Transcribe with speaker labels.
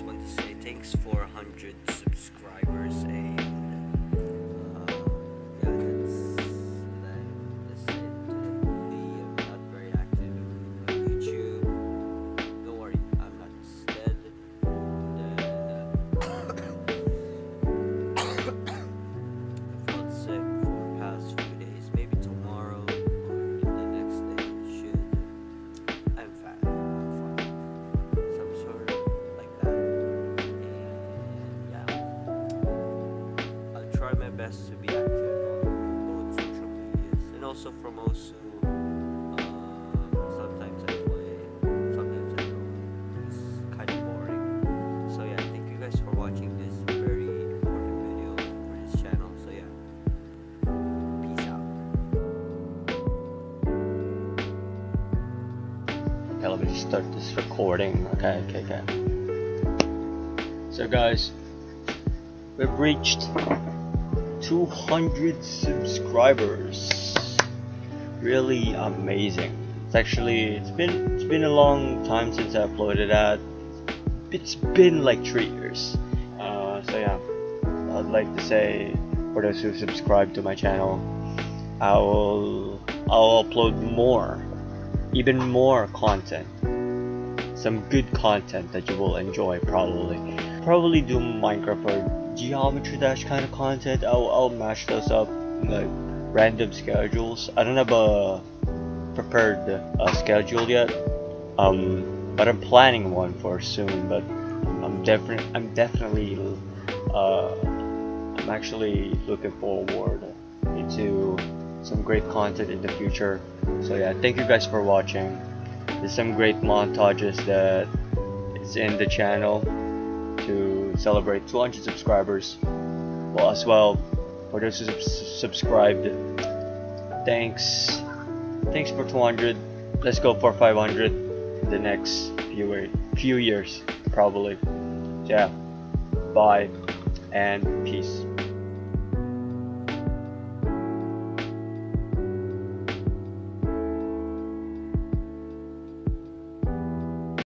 Speaker 1: just want to say thanks for 100 subscribers and best to be active on both social medias. And also from Osu. Um, sometimes I play, sometimes I don't. It's kind of boring. So yeah, thank you guys for watching this very important video for this channel. So yeah. Peace out.
Speaker 2: Okay, let me just start this recording. Okay, okay, okay. So, guys, we've reached 200 subscribers. Really amazing. It's actually it's been it's been a long time since I uploaded that. It's been like three years. Uh, so yeah, I'd like to say for those who subscribe to my channel, I will I'll upload more even more content some good content that you will enjoy probably probably do minecraft or geometry dash kind of content. I'll, I'll mash those up like random schedules. I don't have a prepared uh, schedule yet. Um but i'm planning one for soon but i'm definitely i'm definitely uh i'm actually looking forward into some great content in the future. So yeah thank you guys for watching. There's some great montages that is in the channel to celebrate 200 subscribers. Well as well for those who sub- subscribed thanks. Thanks for 200 let's go for 500 the next few few years probably. Yeah. Bye and peace